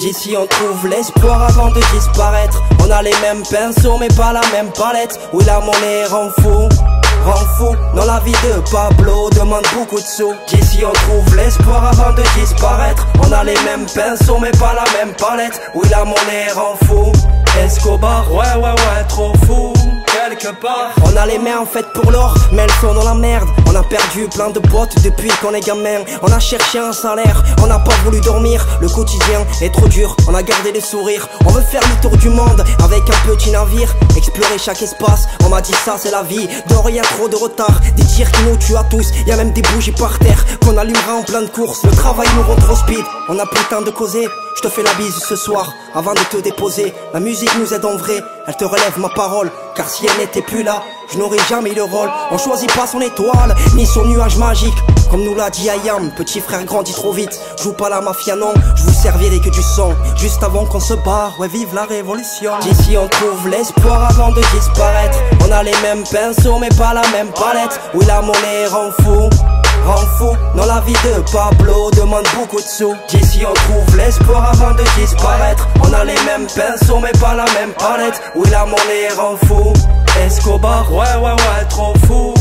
D'ici on trouve l'espoir avant de disparaître. On a les mêmes pinceaux mais pas la même palette. Oui la monnaie rend fou Rend fou. Dans la vie de Pablo demande beaucoup de sous. D'ici on trouve l'espoir avant de disparaître. On a les mêmes pinceaux mais pas la même palette. Oui la monnaie rend fou. Escobar, ouais ouais ouais trop fou On a les mains en fait pour l'or, mais elles sont dans la merde. On a perdu plein de potes depuis qu'on est gamin. On a cherché un salaire, on n'a pas voulu dormir. Le quotidien est trop dur, on a gardé le sourire. On veut faire le tour du monde avec un petit navire. Explorer chaque espace, on m'a dit ça c'est la vie. De rien trop de retard, des tirs qui nous tuent à tous. Y a même des bougies par terre qu'on allumera en pleine course. Le travail nous rend trop speed, on a plus le temps de causer. Je te fais la bise ce soir avant de te déposer. La musique nous aide en vrai, elle te relève ma parole. Car si elle n'était plus là, je n'aurais jamais le rôle. On choisit pas son étoile, ni son nuage magique. Comme nous l'a dit Ayam, petit frère grandit trop vite. Joue pas la mafia, non, je vous servirai que du son. Juste avant qu'on se barre, ouais, vive la révolution. D'ici on trouve l'espoir avant de disparaître. On a les mêmes pinceaux, mais pas la même palette. Oui, la monnaie rend fou rend fou Dans la vie de Pablo demande beaucoup de sous D'ici on trouve l'espoir avant de disparaître Mêmes pinceaux mais pas la même palette Oui la monnaie rend fou Escobar, ouais ouais ouais trop fou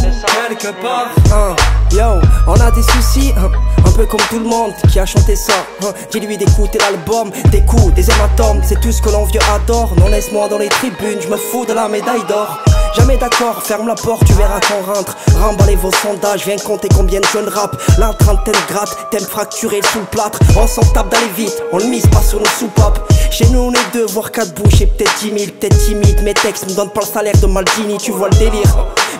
Quelque part hein, Yo, on a des soucis hein, Un peu comme tout le monde qui a chanté ça hein. Dis-lui d'écouter l'album Des coups, des hématomes C'est tout ce que l'envieux adore Non laisse-moi dans les tribunes Je me fous de la médaille d'or Jamais d'accord, ferme la porte, tu verras qu'on rentre. Remballez vos sondages, viens compter combien de jeunes rap. La trentaine gratte, t'aimes fracturer sous le plâtre. On s'en tape d'aller vite, on le mise pas sur nos soupapes. Chez nous on est deux, voire quatre bouches et peut-être dix mille, peut-être timide. Mes textes me donnent pas le salaire de Maldini, tu vois le délire.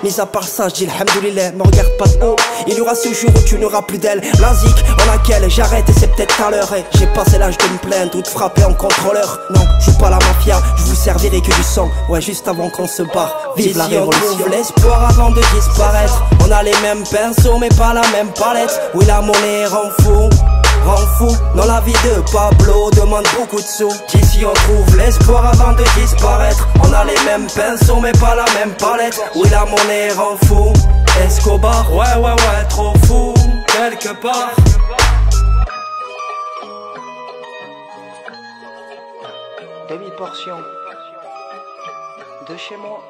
Mis à part ça, dis alhamdoulilah, me regarde pas de haut. Il y aura ce jour où tu n'auras plus d'elle. La zik, en laquelle j'arrête et c'est peut-être à l'heure. J'ai passé l'âge de me plaindre ou de frapper en contrôleur. Non, je suis pas la mafia, je vous servirai que du sang. Ouais, juste avant qu'on se barre. Vive la révolution. On trouve l'espoir avant de disparaître. On a les mêmes pinceaux, mais pas la même palette. Oui, la monnaie rend fou rend fou Dans la vie de Pablo demande beaucoup de sous D'ici on trouve l'espoir avant de disparaître On a les mêmes pinceaux mais pas la même palette Oui la monnaie rend fou. Escobar, ouais ouais ouais trop fou. Quelque part. Demi-portion. De chez moi